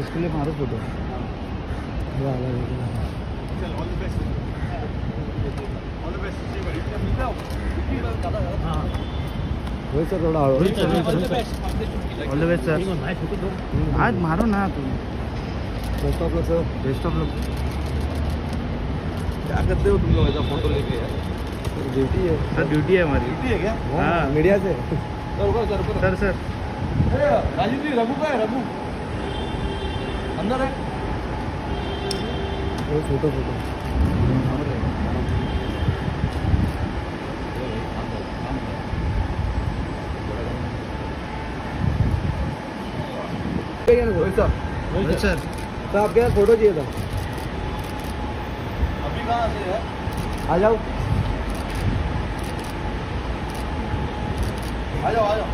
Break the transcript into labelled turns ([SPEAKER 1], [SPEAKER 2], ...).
[SPEAKER 1] उसके लिए मारो फ़ोटो सर थोड़ा ऑल द बेस्ट सर आज मारो ना तुम best of luck sir best of luck
[SPEAKER 2] क्या करते हो तुम लोग ऐसा फ़ोटो लेके यार
[SPEAKER 1] ड्यूटी है
[SPEAKER 2] सर ड्यूटी है हमारी
[SPEAKER 1] ड्यूटी है क्या
[SPEAKER 2] हाँ।
[SPEAKER 1] मीडिया से
[SPEAKER 2] सर सर।
[SPEAKER 3] राजीव जी रघु का है रघु। अंदर है।
[SPEAKER 1] वो फ़ोटो फ़ोटो। सर।
[SPEAKER 2] सर।
[SPEAKER 1] तो आपके यहाँ फ़ोटो चाहिए था।
[SPEAKER 3] अभी कहाँ से है?
[SPEAKER 1] आ जाओ।
[SPEAKER 3] आ जाओ आ जाओ